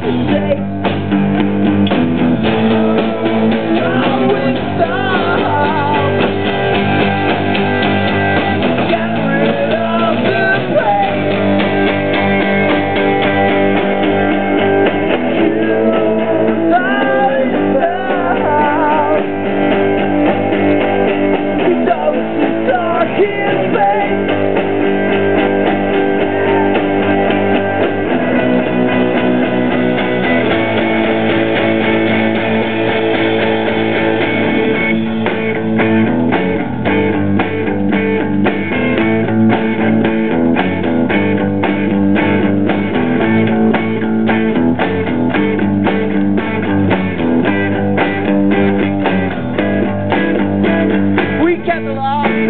gotta say we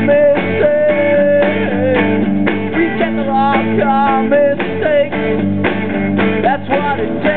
mistakes. We our mistakes. That's what it takes.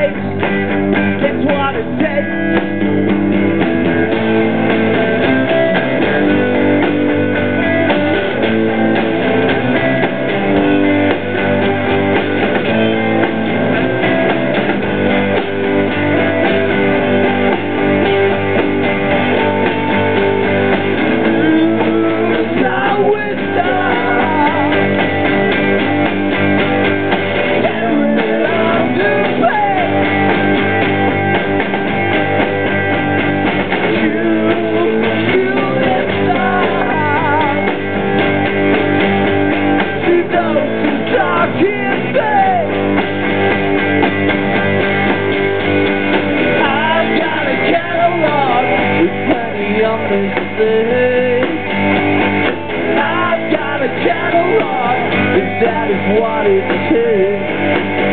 somebody to change.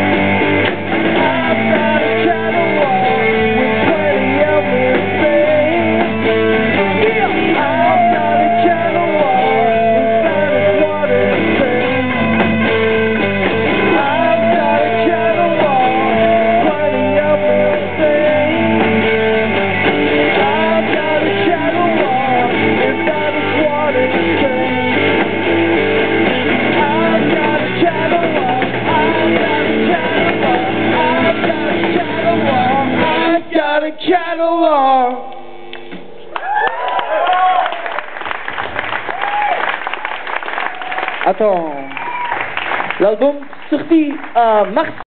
Attends. L'album sorti à mars.